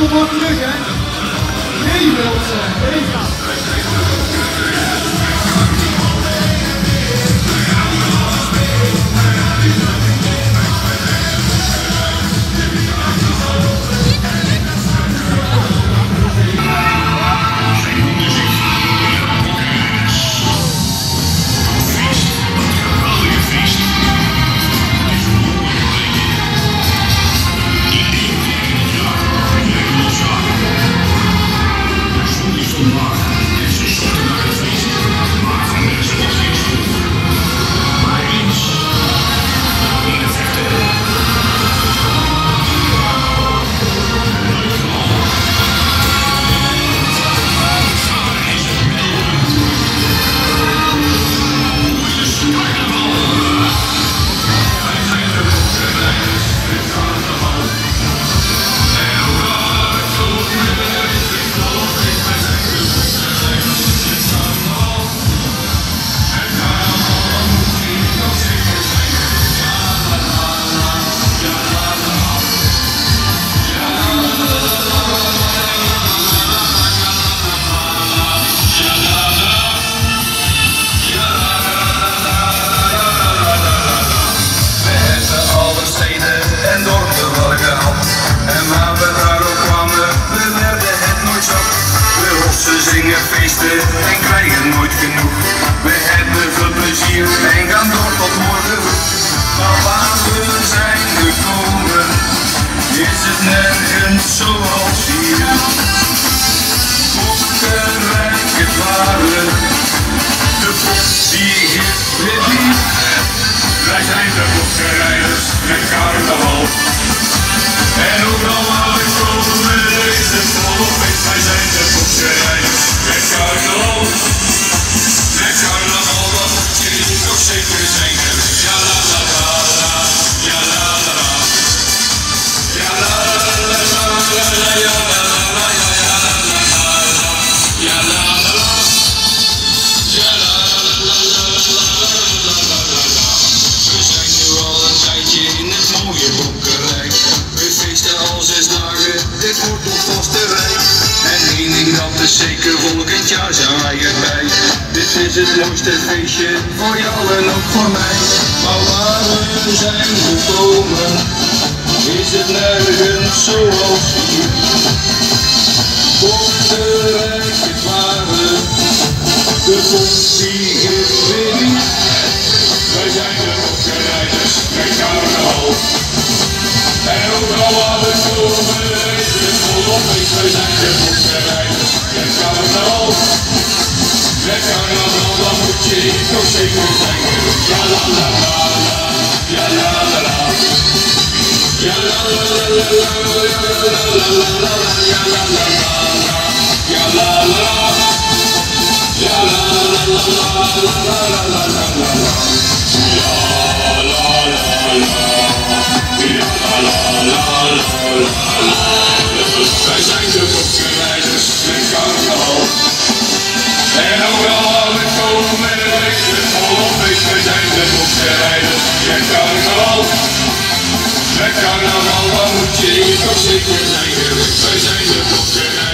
heel mooi terug, hè? Nee, Wilson. Nee. nooit zat. We rossen zingen feesten en krijgen nooit genoeg. We hebben veel plezier en gaan door tot morgen. Maar waar we zijn gekomen, is het nergens zoals hier. het waren, de pop die geeft weer Wij zijn de kosterrijders met carnaval. Zeker, volgend jaar zijn wij erbij. Dit is het mooiste feestje voor jou en ook voor mij. Maar waar we zijn gekomen, is het nergens zoals hier. Boekenrijk, het waren, de bok die is weer. Wij zijn de bokkenrijders met carnaval. En ook al we komen, feest. Wij zijn de bokkenrijders met carnaval. Met carnaval, dan moet je toch zeker zijn. Ja la la ja la la. Ja la la la la la, la la la la Wij zijn de bokkenrijders met carnaval. En ook al we komen, feest. Wij zijn de bokkenrijders met carnaval. Met carnaval, dan moet je hier zijn geweest. Wij zijn de bokkenrijders